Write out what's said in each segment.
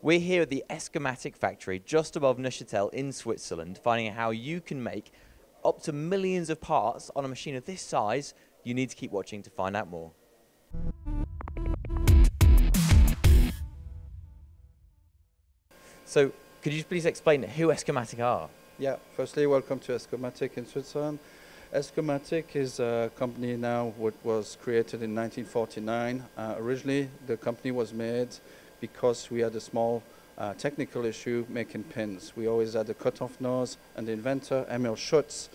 We're here at the Escomatic factory just above Neuchâtel in Switzerland, finding out how you can make up to millions of parts on a machine of this size. You need to keep watching to find out more. So, could you please explain who Escomatic are? Yeah, firstly, welcome to Escomatic in Switzerland. Escomatic is a company now what was created in 1949. Uh, originally, the company was made because we had a small uh, technical issue making pins. We always had a cut-off nose, and the inventor, Emil Schutz,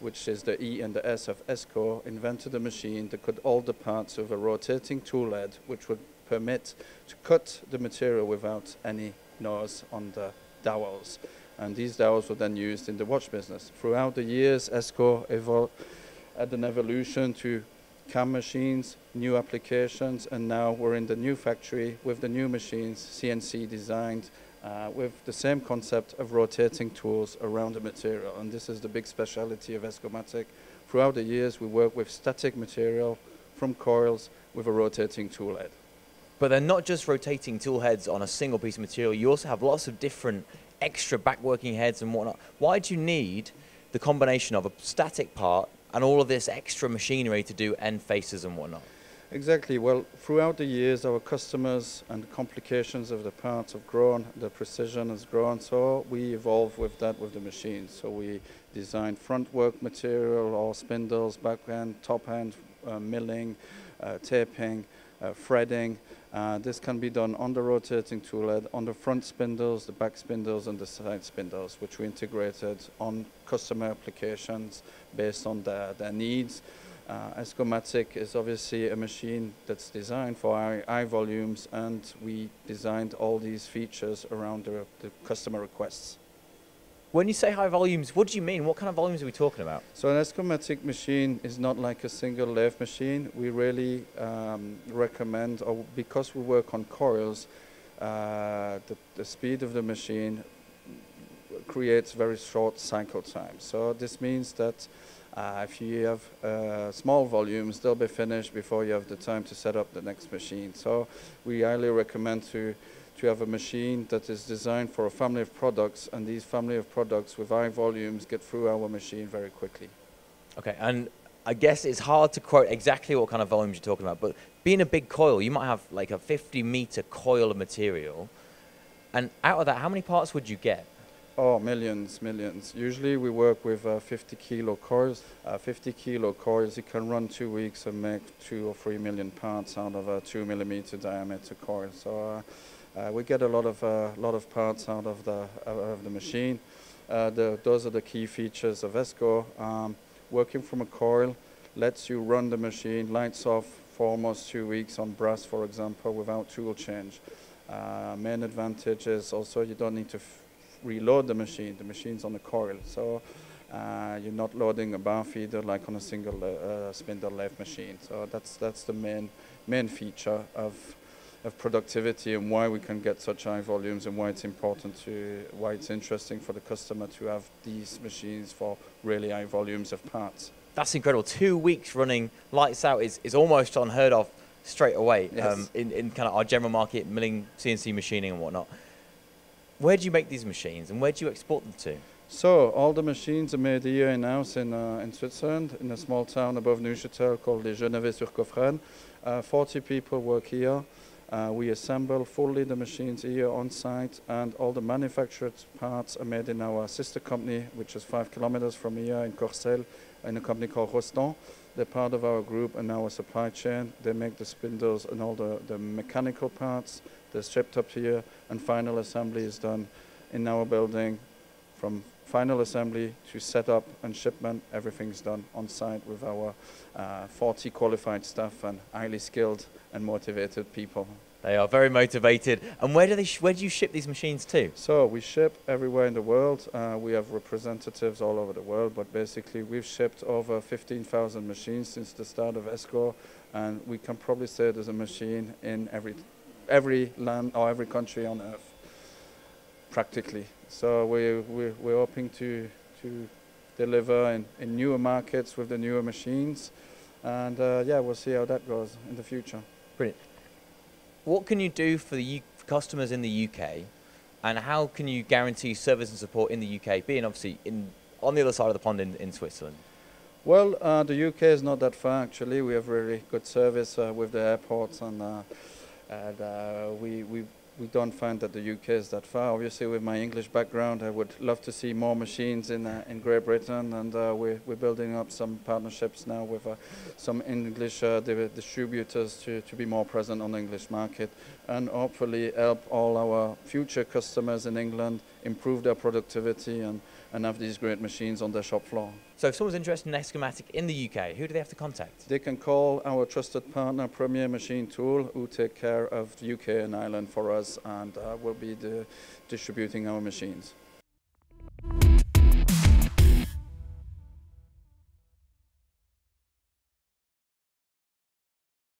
which is the E and the S of ESCO, invented a machine that could all the parts of a rotating tool head, which would permit to cut the material without any nose on the dowels and these dowels were then used in the watch business. Throughout the years, ESCO evolved, had an evolution to CAM machines, new applications, and now we're in the new factory with the new machines, CNC designed, uh, with the same concept of rotating tools around the material. And this is the big specialty of Escomatic. Throughout the years, we work with static material from coils with a rotating tool head. But they're not just rotating tool heads on a single piece of material. You also have lots of different extra backworking heads and whatnot. Why do you need the combination of a static part and all of this extra machinery to do end faces and whatnot? Exactly. Well, throughout the years, our customers and complications of the parts have grown, the precision has grown, so we evolve with that with the machines. So we design front work material, all spindles, back end, top end, uh, milling, uh, taping, threading, uh, this can be done on the rotating tool head, on the front spindles, the back spindles, and the side spindles, which we integrated on customer applications based on their, their needs. Uh, Escomatic is obviously a machine that's designed for high, high volumes, and we designed all these features around the, the customer requests. When you say high volumes, what do you mean? What kind of volumes are we talking about? So an Escomatic machine is not like a single lathe machine. We really um, recommend, or because we work on coils, uh, the, the speed of the machine creates very short cycle time. So this means that uh, if you have uh, small volumes, they'll be finished before you have the time to set up the next machine. So we highly recommend to to have a machine that is designed for a family of products, and these family of products with high volumes get through our machine very quickly. Okay, and I guess it's hard to quote exactly what kind of volumes you're talking about, but being a big coil, you might have like a 50 meter coil of material, and out of that, how many parts would you get? Oh, millions, millions. Usually we work with uh, 50 kilo coils. Uh, 50 kilo coils, you can run two weeks and make two or three million parts out of a two millimeter diameter coil. So uh, uh, we get a lot of uh, lot of parts out of the of the machine. Uh, the, those are the key features of ESCO. Um, working from a coil lets you run the machine lights off for almost two weeks on brass, for example, without tool change. Uh, main advantage is also you don't need to reload the machine. The machine's on a coil, so uh, you're not loading a bar feeder like on a single uh, spindle lathe machine. So that's that's the main main feature of of productivity and why we can get such high volumes and why it's important to, why it's interesting for the customer to have these machines for really high volumes of parts. That's incredible. Two weeks running lights out is, is almost unheard of straight away yes. um, in, in kind of our general market, milling, CNC machining and whatnot. Where do you make these machines and where do you export them to? So all the machines are made here in-house in, uh, in Switzerland, in a small town above Neuchâtel called Les Genevais-sur-Coffrane. Uh, 40 people work here. Uh, we assemble fully the machines here on site and all the manufactured parts are made in our sister company, which is five kilometers from here in Corcelles, in a company called Rostand. They're part of our group and our supply chain. They make the spindles and all the, the mechanical parts. They're shipped up here and final assembly is done in our building from final assembly to setup and shipment, everything's done on site with our uh, 40 qualified staff and highly skilled and motivated people. They are very motivated. And where do they? where do you ship these machines to? So we ship everywhere in the world. Uh, we have representatives all over the world, but basically we've shipped over 15,000 machines since the start of ESCO, and we can probably say there's a machine in every every land or every country on earth, practically. So we, we we're hoping to to deliver in, in newer markets with the newer machines, and uh, yeah, we'll see how that goes in the future. Brilliant. What can you do for the for customers in the UK, and how can you guarantee service and support in the UK, being obviously in on the other side of the pond in, in Switzerland? Well, uh, the UK is not that far actually. We have really good service uh, with the airports, and, uh, and uh, we, we we don't find that the UK is that far. Obviously, with my English background, I would love to see more machines in uh, in Great Britain, and uh, we're we're building up some partnerships now with some English di distributors to to be more present on the English market, and hopefully help all our future customers in England improve their productivity and and have these great machines on their shop floor. So if someone's interested in Escomatic in the UK, who do they have to contact? They can call our trusted partner, Premier Machine Tool, who take care of the UK and Ireland for us and uh, will be the distributing our machines.